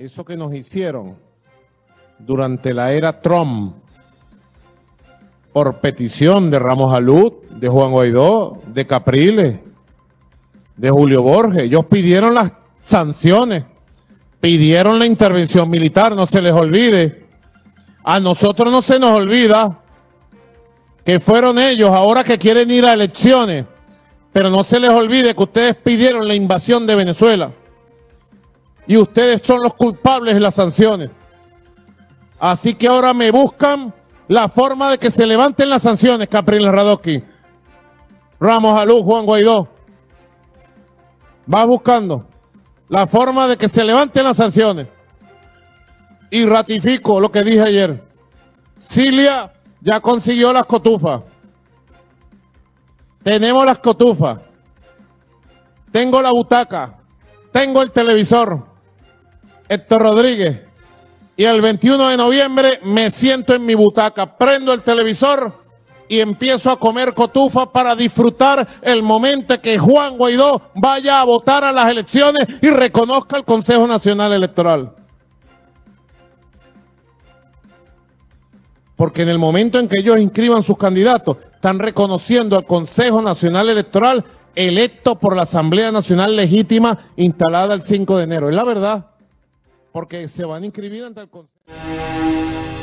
eso que nos hicieron durante la era Trump, por petición de Ramos Alud, de Juan Guaidó, de Capriles, de Julio Borges, ellos pidieron las sanciones, pidieron la intervención militar, no se les olvide. A nosotros no se nos olvida que fueron ellos ahora que quieren ir a elecciones, pero no se les olvide que ustedes pidieron la invasión de Venezuela y ustedes son los culpables de las sanciones. Así que ahora me buscan la forma de que se levanten las sanciones, Capriles Radoki, Ramos Alú, Juan Guaidó. Va buscando la forma de que se levanten las sanciones. Y ratifico lo que dije ayer. Cilia ya consiguió las cotufas. Tenemos las cotufas. Tengo la butaca. Tengo el televisor. Héctor Rodríguez. Y el 21 de noviembre me siento en mi butaca, prendo el televisor y empiezo a comer cotufa para disfrutar el momento que Juan Guaidó vaya a votar a las elecciones y reconozca el Consejo Nacional Electoral. Porque en el momento en que ellos inscriban sus candidatos, están reconociendo al Consejo Nacional Electoral electo por la Asamblea Nacional Legítima instalada el 5 de enero. Es la verdad porque se van a inscribir ante el Consejo.